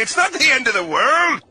It's not the end of the world.